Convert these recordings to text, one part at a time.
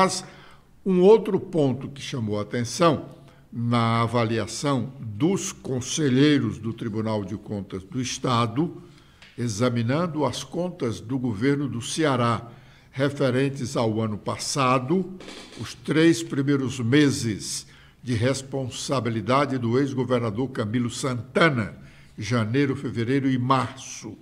Mas um outro ponto que chamou a atenção na avaliação dos conselheiros do Tribunal de Contas do Estado, examinando as contas do governo do Ceará referentes ao ano passado, os três primeiros meses de responsabilidade do ex-governador Camilo Santana, janeiro, fevereiro e março,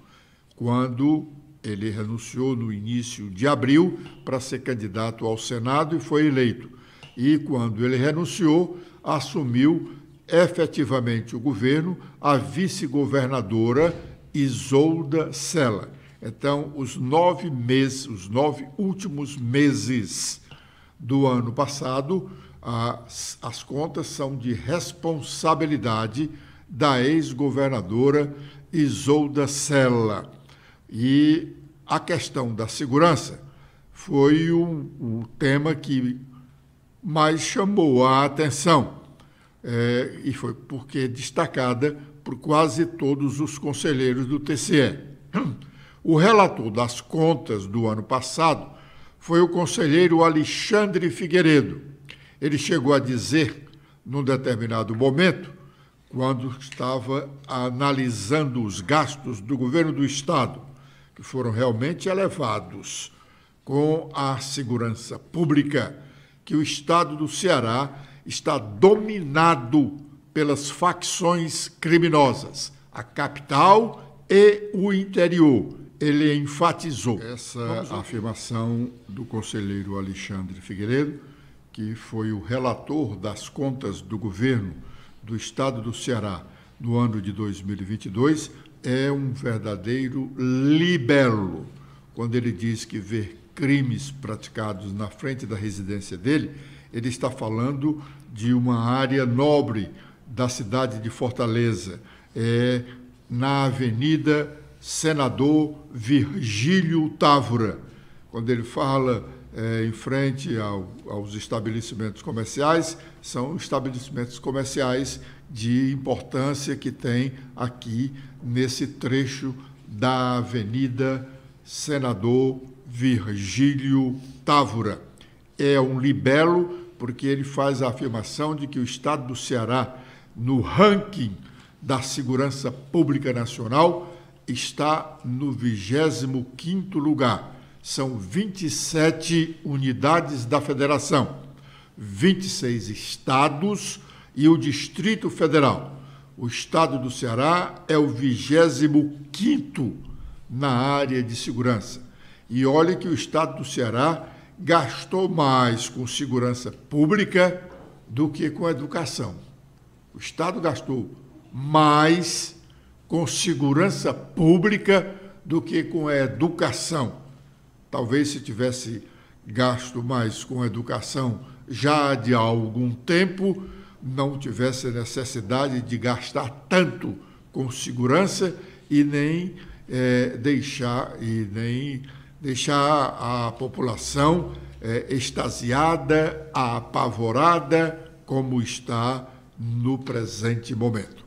quando ele renunciou no início de abril para ser candidato ao Senado e foi eleito. E quando ele renunciou, assumiu efetivamente o governo a vice-governadora Isolda Sela. Então, os nove meses, os nove últimos meses do ano passado, as, as contas são de responsabilidade da ex-governadora Isolda Sela. E a questão da segurança foi o, o tema que mais chamou a atenção, é, e foi porque é destacada por quase todos os conselheiros do TCE. O relator das contas do ano passado foi o conselheiro Alexandre Figueiredo. Ele chegou a dizer, num determinado momento, quando estava analisando os gastos do governo do Estado, que foram realmente elevados com a segurança pública, que o Estado do Ceará está dominado pelas facções criminosas, a capital e o interior. Ele enfatizou essa afirmação do conselheiro Alexandre Figueiredo, que foi o relator das contas do governo do Estado do Ceará no ano de 2022 é um verdadeiro libelo quando ele diz que ver crimes praticados na frente da residência dele, ele está falando de uma área nobre da cidade de Fortaleza, é, na Avenida Senador Virgílio Távora. Quando ele fala é, em frente ao, aos estabelecimentos comerciais, são estabelecimentos comerciais de importância que tem aqui nesse trecho da Avenida Senador Virgílio Távora. É um libelo porque ele faz a afirmação de que o estado do Ceará, no ranking da segurança pública nacional, está no 25º lugar. São 27 unidades da federação, 26 estados e o Distrito Federal. O estado do Ceará é o 25º na área de segurança. E olhe que o estado do Ceará gastou mais com segurança pública do que com educação. O estado gastou mais com segurança pública do que com educação. Talvez se tivesse gasto mais com educação já de algum tempo, não tivesse necessidade de gastar tanto com segurança e nem é, deixar e nem deixar a população é, extasiada, apavorada, como está no presente momento.